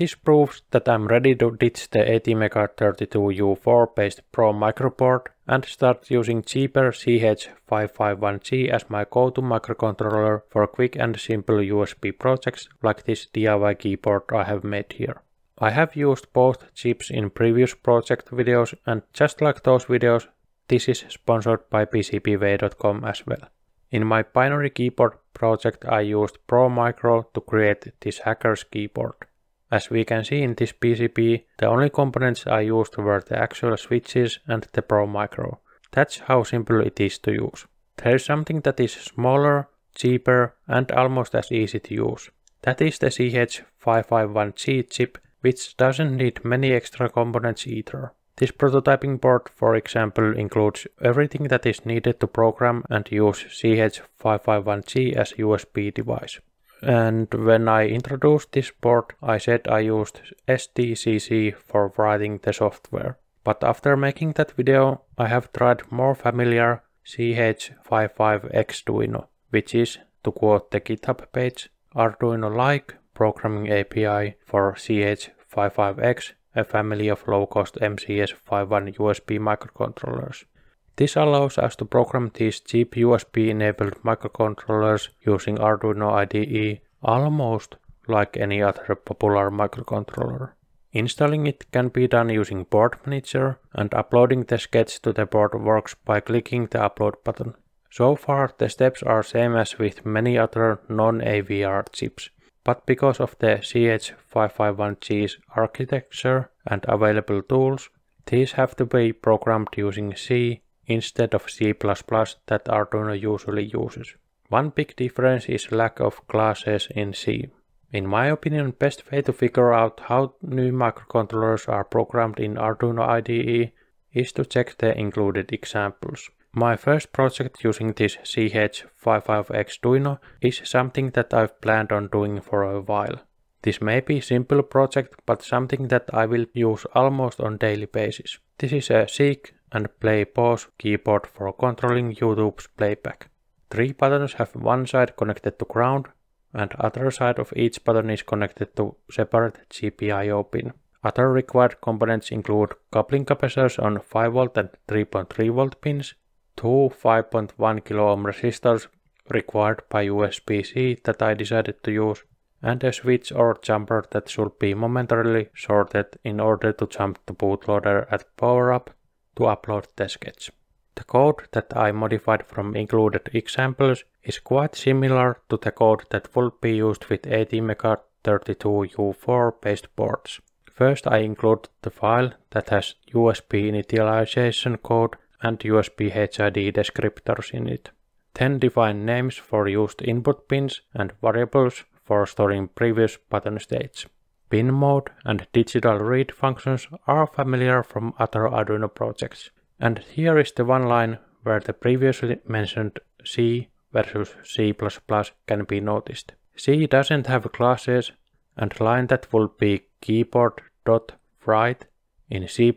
This proves that I'm ready to ditch the ATmega32U4 based Pro Micro board and start using cheaper CH551G as my go-to microcontroller for quick and simple USB projects like this DIY keyboard I have made here. I have used both chips in previous project videos and just like those videos, this is sponsored by PCBWay.com as well. In my binary keyboard project I used Pro Micro to create this hacker's keyboard. As we can see in this PCB, the only components I used were the actual switches and the Pro Micro. That's how simple it is to use. There is something that is smaller, cheaper and almost as easy to use. That is the CH551G chip, which doesn't need many extra components either. This prototyping board, for example, includes everything that is needed to program and use CH551G as a USB device. And when I introduced this board, I said I used SDCC for writing the software. But after making that video, I have tried more familiar CH55Xduino, which is, to quote the GitHub page, Arduino-like programming API for CH55X a family of low-cost MCS51 USB microcontrollers. This allows us to program these cheap USB-enabled microcontrollers using Arduino IDE almost like any other popular microcontroller. Installing it can be done using Board Manager and uploading the sketch to the board works by clicking the upload button. So far the steps are same as with many other non-AVR chips but because of the CH551G's architecture and available tools, these have to be programmed using C instead of C++ that Arduino usually uses. One big difference is lack of classes in C. In my opinion, best way to figure out how new microcontrollers are programmed in Arduino IDE is to check the included examples. My first project using this CH55Xduino is something that I've planned on doing for a while. This may be simple project, but something that I will use almost on daily basis. This is a seek and play pause keyboard for controlling YouTube's playback. Three buttons have one side connected to ground and other side of each button is connected to separate GPIO pin. Other required components include coupling capacitors on 5V and 3.3V pins, two 5.1 kilo ohm resistors required by USB-C that I decided to use, and a switch or jumper that should be momentarily shorted in order to jump the bootloader at power up to upload the sketch. The code that I modified from included examples is quite similar to the code that will be used with ATmega32U4 based boards. First I include the file that has USB initialization code and USB HID descriptors in it. Then define names for used input pins and variables for storing previous button states. Pin mode and digital read functions are familiar from other Arduino projects. And here is the one line where the previously mentioned C versus C++ can be noticed. C doesn't have classes and line that will be keyboard.write in C++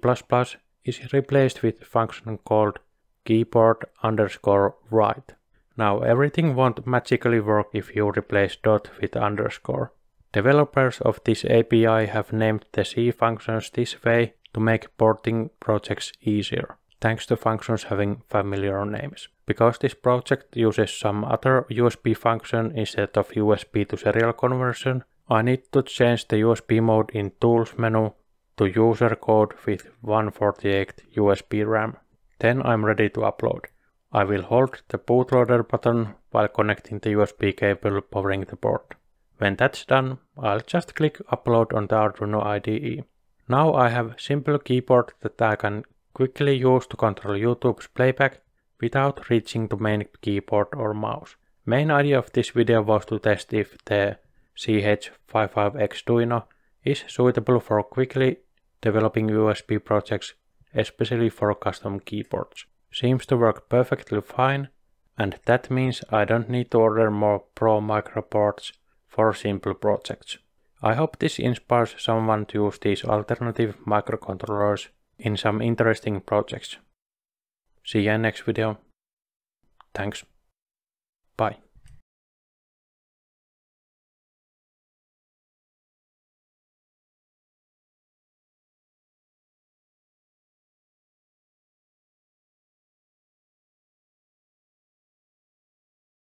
is replaced with a function called keyboard underscore write. Now everything won't magically work if you replace dot with underscore. Developers of this API have named the C functions this way to make porting projects easier, thanks to functions having familiar names. Because this project uses some other USB function instead of USB to serial conversion, I need to change the USB mode in Tools menu to user code with 148 USB RAM. Then I'm ready to upload. I will hold the bootloader button while connecting the USB cable powering the board. When that's done, I'll just click upload on the Arduino IDE. Now I have a simple keyboard that I can quickly use to control YouTube's playback without reaching the main keyboard or mouse. Main idea of this video was to test if the CH55Xduino is suitable for quickly developing USB projects, especially for custom keyboards. Seems to work perfectly fine, and that means I don't need to order more Pro Micro boards for simple projects. I hope this inspires someone to use these alternative microcontrollers in some interesting projects. See you in next video. Thanks. Bye.